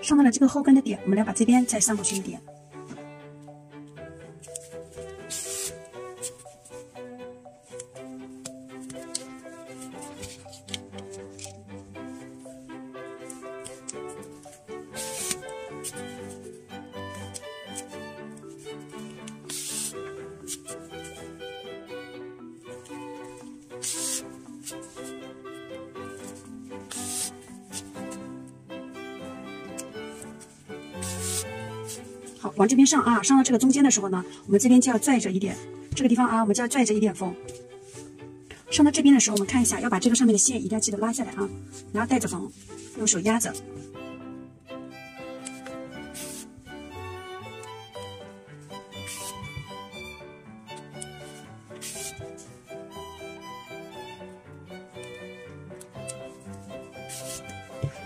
上到了这个后跟的点，我们来把这边再上过去一点。好，往这边上啊，上到这个中间的时候呢，我们这边就要拽着一点，这个地方啊，我们就要拽着一点缝。上到这边的时候，我们看一下，要把这个上面的线一定要记得拉下来啊，然后带着缝，用手压着。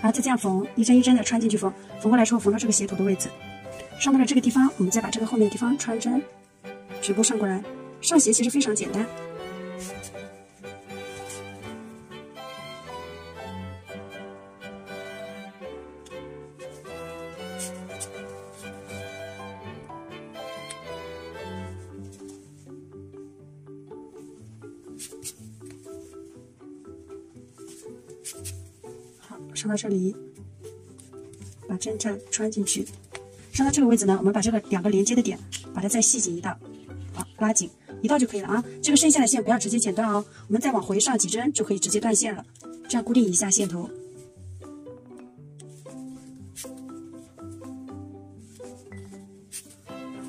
然后再这样缝，一针一针的穿进去缝，缝过来之后缝到这个鞋头的位置。上到了这个地方，我们再把这个后面的地方穿针，局部上过来。上鞋其实非常简单。好，上到这里，把针再穿进去。上到这个位置呢，我们把这个两个连接的点，把它再细紧一道，好，拉紧一道就可以了啊。这个剩下的线不要直接剪断哦，我们再往回上几针就可以直接断线了。这样固定一下线头，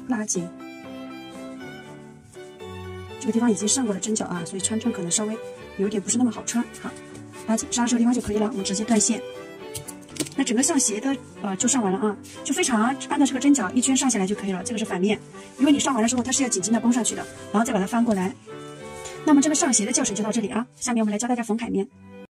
拉紧。这个地方已经上过了针脚啊，所以穿针可能稍微有点不是那么好穿。好，拉紧，上到这个地方就可以了，我们直接断线。那整个上斜的呃就上完了啊，就非常按照这个针脚一圈上下来就可以了。这个是反面，因为你上完了之后它是要紧紧的绷上去的，然后再把它翻过来。那么这个上斜的教程就到这里啊，下面我们来教大家缝凯面。